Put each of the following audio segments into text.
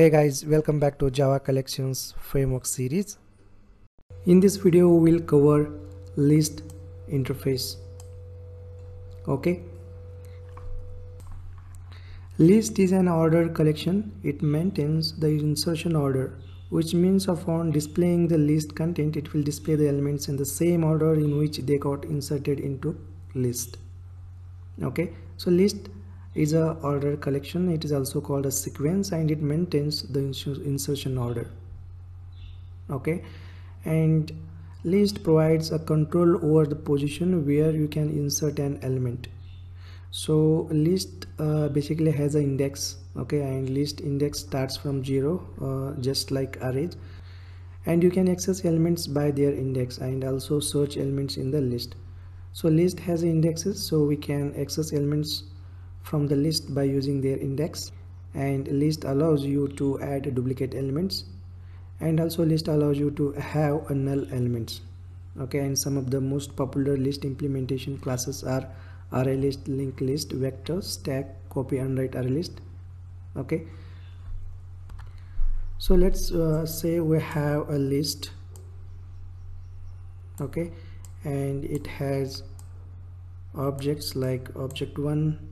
Hey guys, welcome back to Java Collections Framework series. In this video, we will cover list interface. Okay. List is an order collection. It maintains the insertion order, which means upon displaying the list content, it will display the elements in the same order in which they got inserted into list. Okay. So list is a order collection. It is also called a sequence and it maintains the insertion order. Okay? And list provides a control over the position where you can insert an element. So list uh, basically has an index okay? And list index starts from zero uh, just like arrays. And you can access elements by their index and also search elements in the list. So list has indexes so we can access elements from the list by using their index. And list allows you to add duplicate elements. And also list allows you to have a null elements. Okay and some of the most popular list implementation classes are array list linked list vector stack copy on write array list. Okay. So let's uh, say we have a list. Okay and it has objects like object 1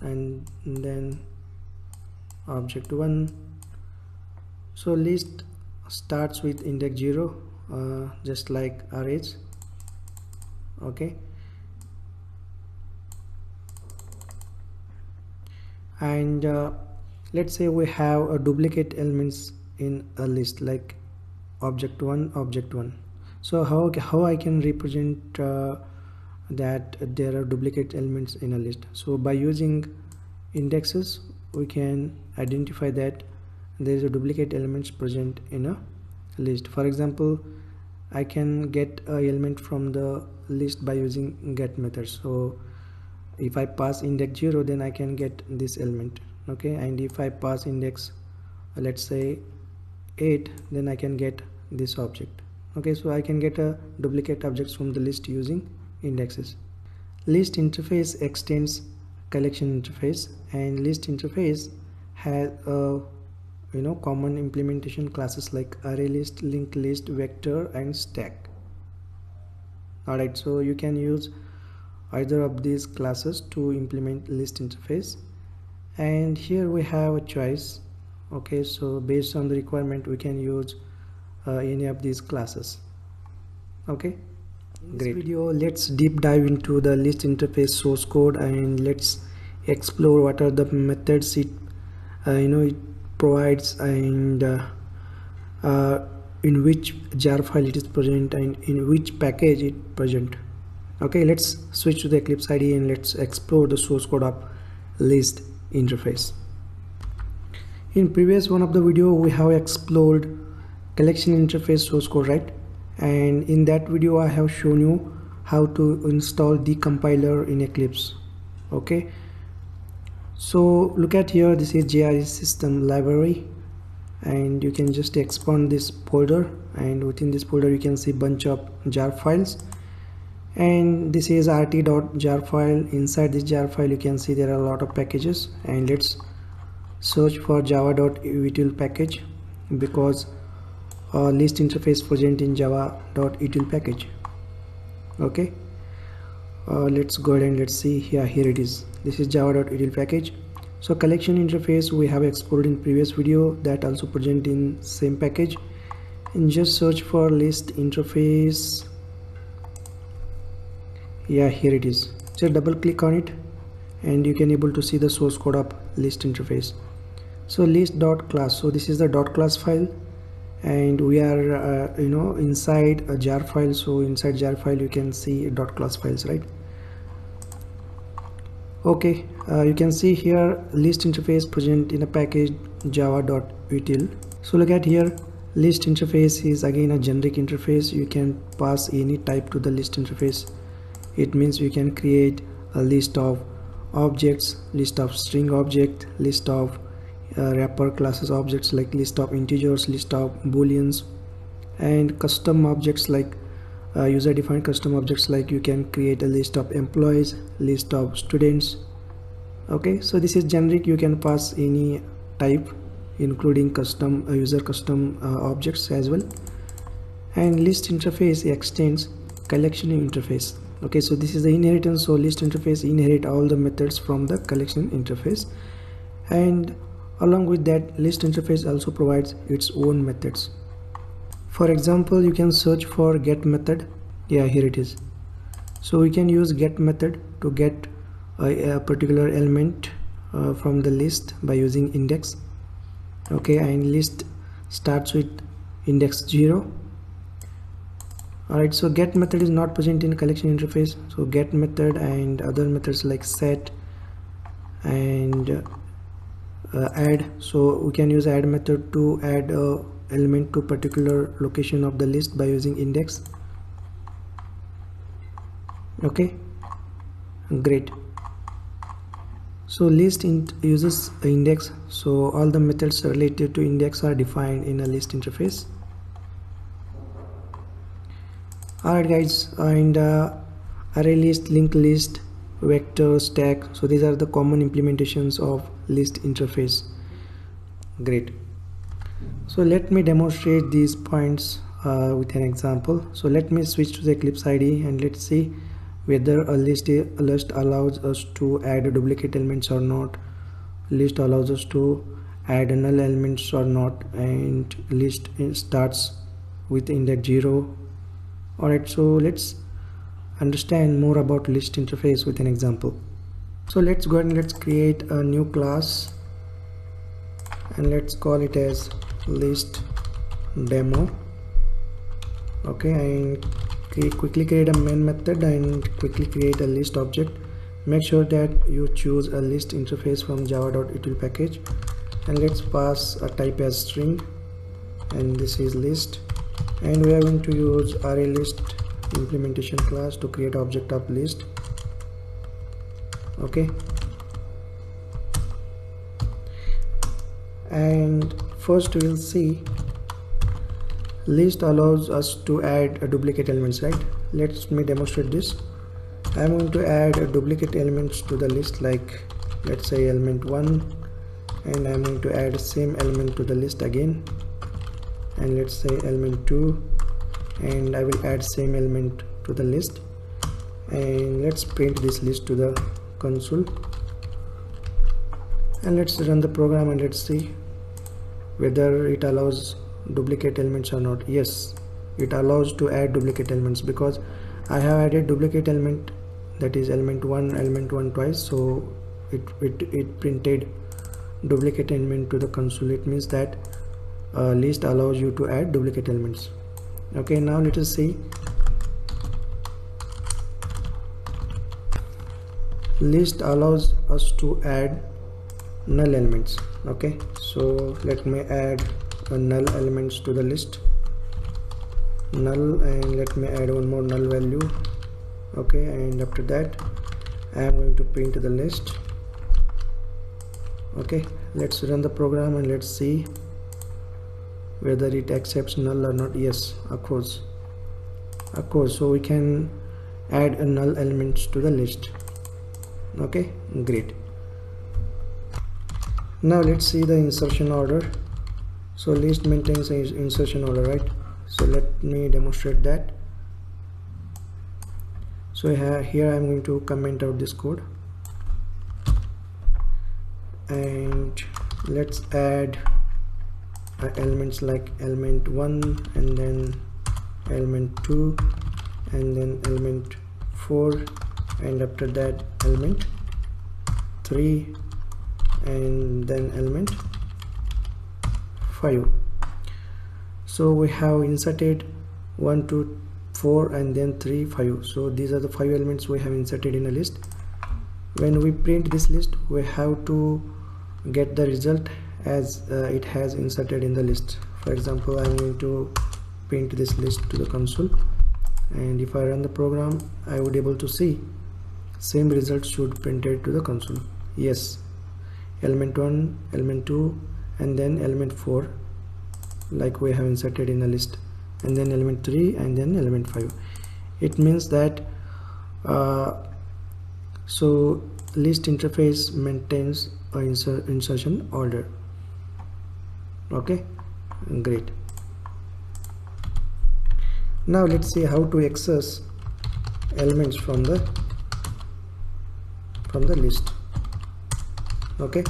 and then object 1 so list starts with index 0 uh, just like arrays okay. And uh, let's say we have a duplicate elements in a list like object 1 object 1 so how, how I can represent uh, that there are duplicate elements in a list. So by using indexes we can identify that there is a duplicate elements present in a list. For example I can get a element from the list by using get method. So if I pass index 0 then I can get this element. Okay? And if I pass index let's say 8 then I can get this object. Okay? So I can get a duplicate objects from the list using indexes. List interface extends collection interface and list interface has a you know common implementation classes like array list, linked list, vector and stack. Alright, so you can use either of these classes to implement list interface and here we have a choice okay so based on the requirement we can use uh, any of these classes okay in this video let's deep dive into the list interface source code and let's explore what are the methods it uh, you know it provides and uh, uh, in which jar file it is present and in which package it present. Okay let's switch to the eclipse ide and let's explore the source code of list interface. In previous one of the video we have explored collection interface source code right and in that video I have shown you how to install the compiler in Eclipse okay? So look at here this is JRE system library. And you can just expand this folder. And within this folder you can see bunch of jar files. And this is rt.jar file. Inside this jar file you can see there are a lot of packages. And let's search for java.util package because uh, list interface present in java.util package. Okay. Uh, let's go ahead and let's see here. Here it is. This is java.util package. So collection interface we have explored in previous video that also present in same package. And just search for list interface. Yeah here it is. Just double click on it and you can able to see the source code of list interface. So list dot class. So this is the dot class file and we are uh, you know inside a jar file. So inside jar file you can see dot class files right? Okay uh, you can see here list interface present in a package java.util so look at here list interface is again a generic interface. You can pass any type to the list interface. It means you can create a list of objects list of string object list of wrapper classes objects like list of integers list of booleans and custom objects like uh, user defined custom objects like you can create a list of employees list of students. Okay so this is generic. You can pass any type including custom uh, user custom uh, objects as well. And list interface extends collection interface. Okay so this is the inheritance. So list interface inherit all the methods from the collection interface. And along with that list interface also provides its own methods. For example you can search for get method. Yeah here it is. So we can use get method to get a, a particular element uh, from the list by using index. Okay and list starts with index 0 alright so get method is not present in collection interface. So get method and other methods like set and add. So we can use add method to add a element to particular location of the list by using index. Okay? Great. So list uses index. So all the methods related to index are defined in a list interface. Alright guys. And uh, array list linked list vector stack. So these are the common implementations of list interface. Great. So let me demonstrate these points uh, with an example. So let me switch to the eclipse ide and let's see whether a list a list allows us to add duplicate elements or not. List allows us to add null elements or not and list starts with index 0 alright so let's understand more about list interface with an example so let's go ahead and let's create a new class and let's call it as list demo. Okay and quickly create a main method and quickly create a list object. Make sure that you choose a list interface from java.util package. And let's pass a type as string. And this is list. And we are going to use array list implementation class to create object of list okay? And first we'll see list allows us to add a duplicate elements right? Let me demonstrate this. I'm going to add a duplicate elements to the list like let's say element 1 and i'm going to add same element to the list again. And let's say element 2 and I will add same element to the list. And let's print this list to the console. And let's run the program and let's see whether it allows duplicate elements or not. Yes it allows to add duplicate elements because I have added duplicate element that is element 1 element 1 twice. So it, it, it printed duplicate element to the console. It means that uh, list allows you to add duplicate elements. Okay now let us see list allows us to add null elements okay? So let me add a null elements to the list. Null and let me add one more null value okay? And after that I am going to print the list okay? Let's run the program and let's see whether it accepts null or not. Yes of course. Of course so we can add a null elements to the list okay great. Now let's see the insertion order. So list maintains insertion order right? So let me demonstrate that. So here I'm going to comment out this code. And let's add uh, elements like element 1 and then element 2 and then element 4 and after that element. 3 and then element. 5 so we have inserted 1 2 4 and then 3 5 so these are the five elements we have inserted in a list. When we print this list we have to get the result as uh, it has inserted in the list. For example I'm going to print this list to the console. And if I run the program I would able to see same result should printed to the console. Yes. Element 1 element 2 and then element 4 like we have inserted in the list. And then element 3 and then element 5 it means that uh, so list interface maintains a inser insertion order. Okay? Great. Now let's see how to access elements from the from the list. Okay?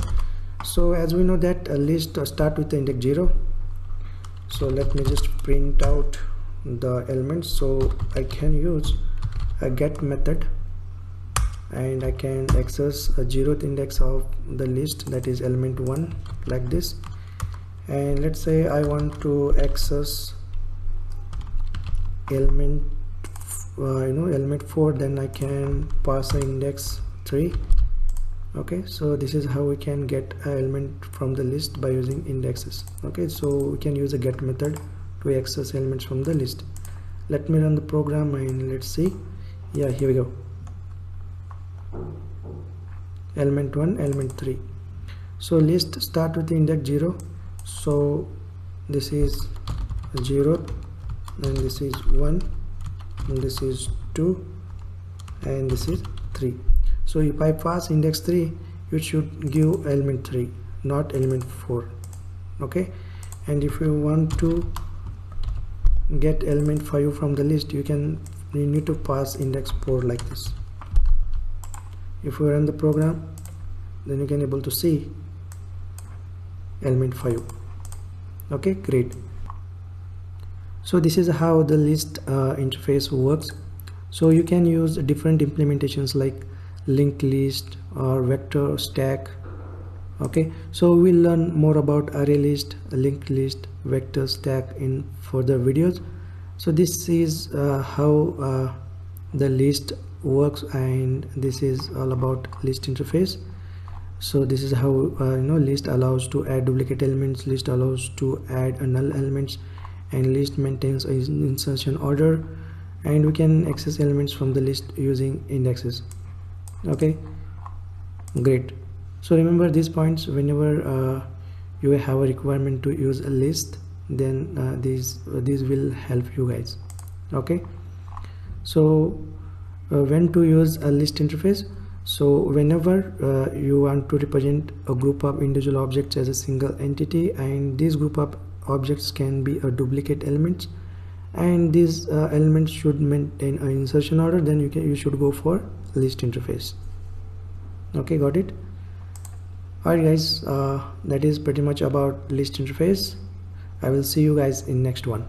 So as we know that a list start with the index 0 so let me just print out the elements so I can use a get method. And I can access a zeroth index of the list that is element 1 like this. And let's say I want to access element uh, you know element 4 then I can pass the index 3 okay so this is how we can get an element from the list by using indexes. Okay so we can use a get method to access elements from the list. Let me run the program and let's see. Yeah here we go. Element 1 element 3 so list start with index 0 so this is 0 and this is 1 and this is 2 and this is 3 so if I pass index 3 it should give element 3 not element 4 okay? And if you want to get element 5 from the list you can you need to pass index 4 like this. If you run the program then you can able to see element 5 okay? Great. So this is how the list uh, interface works. So you can use different implementations like linked list or vector stack okay? So we'll learn more about array list linked list vector stack in further videos. So this is uh, how uh, the list works and this is all about list interface. So this is how uh, you know list allows to add duplicate elements list allows to add null elements and list maintains insertion order. And we can access elements from the list using indexes okay. Great. So remember these points whenever uh, you have a requirement to use a list then uh, these uh, these will help you guys. Okay. So uh, when to use a list interface? So whenever uh, you want to represent a group of individual objects as a single entity and this group of objects can be a duplicate elements and these uh, elements should maintain an insertion order then you can you should go for list interface. Okay got it? Alright guys uh, that is pretty much about list interface. I will see you guys in next one